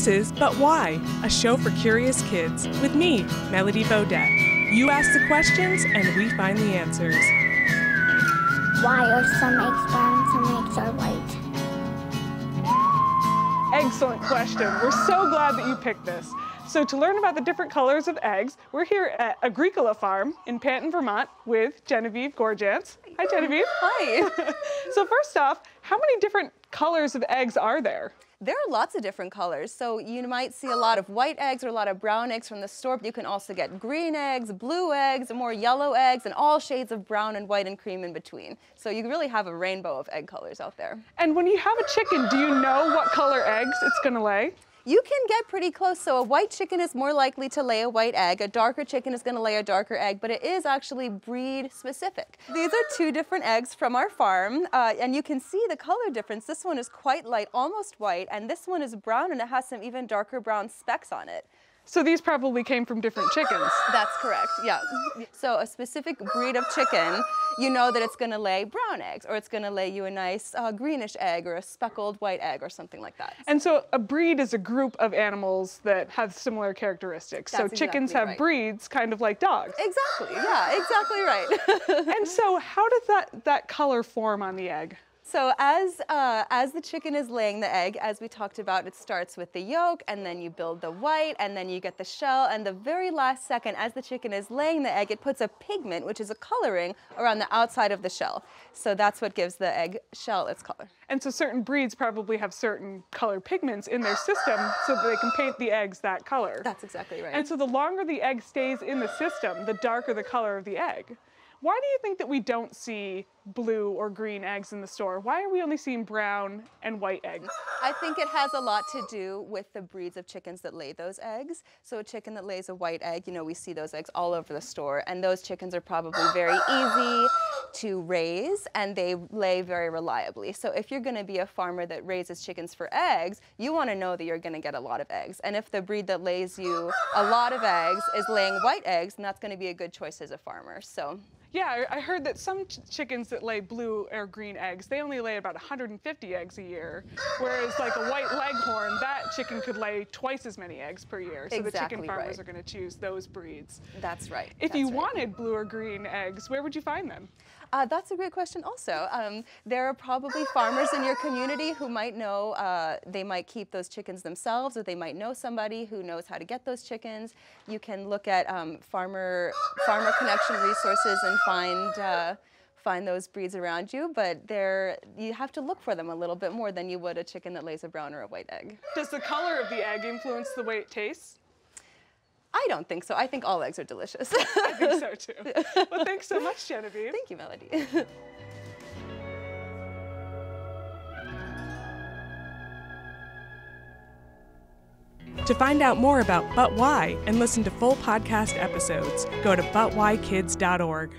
This is But Why, a show for curious kids, with me, Melody Bodette. You ask the questions, and we find the answers. Why are some eggs brown and some eggs are white? Excellent question. We're so glad that you picked this. So to learn about the different colors of eggs, we're here at Agricola Farm in Panton, Vermont with Genevieve Gorjans. Hi, Genevieve. Hi. so first off, how many different colors of eggs are there? There are lots of different colors. So you might see a lot of white eggs or a lot of brown eggs from the store. But you can also get green eggs, blue eggs, more yellow eggs, and all shades of brown and white and cream in between. So you really have a rainbow of egg colors out there. And when you have a chicken, do you know what color eggs it's gonna lay? You can get pretty close. So a white chicken is more likely to lay a white egg. A darker chicken is going to lay a darker egg, but it is actually breed specific. These are two different eggs from our farm, uh, and you can see the color difference. This one is quite light, almost white, and this one is brown, and it has some even darker brown specks on it. So these probably came from different chickens. That's correct, yeah. So a specific breed of chicken, you know that it's gonna lay brown eggs, or it's gonna lay you a nice uh, greenish egg, or a speckled white egg, or something like that. And so a breed is a group of animals that have similar characteristics. That's so chickens exactly have right. breeds, kind of like dogs. Exactly, yeah, exactly right. And so how does that, that color form on the egg? So as, uh, as the chicken is laying the egg, as we talked about, it starts with the yolk, and then you build the white, and then you get the shell, and the very last second, as the chicken is laying the egg, it puts a pigment, which is a coloring, around the outside of the shell. So that's what gives the egg shell its color. And so certain breeds probably have certain color pigments in their system so that they can paint the eggs that color. That's exactly right. And so the longer the egg stays in the system, the darker the color of the egg. Why do you think that we don't see blue or green eggs in the store? Why are we only seeing brown and white eggs? I think it has a lot to do with the breeds of chickens that lay those eggs. So a chicken that lays a white egg, you know, we see those eggs all over the store, and those chickens are probably very easy to raise and they lay very reliably. So if you're going to be a farmer that raises chickens for eggs, you want to know that you're going to get a lot of eggs. And if the breed that lays you a lot of eggs is laying white eggs, then that's going to be a good choice as a farmer. So Yeah, I I heard that some ch- chickens that lay blue or green eggs, they only lay about 150 eggs a year, whereas like a white leghorn, that chicken could lay twice as many eggs per year. So the chicken farmers right. are going to choose those breeds. that's right. If that's you right. wanted blue or green eggs, where would you find them? Uh, that's a great question also. Um, there are probably farmers in your community who might know, uh, they might keep those chickens themselves or they might know somebody who knows how to get those chickens. You can look at um, farmer, farmer connection resources and find, uh, find those breeds around you, but they're, you have to look for them a little bit more than you would a chicken that lays a brown or a white egg. Does the color of the egg influence the way it tastes? I don't think so. I think all eggs are delicious. I think so too. Well, thanks so much, Genevieve. Thank you, Melody. To find out more about But Why and listen to full podcast episodes, go to butwhykids.org.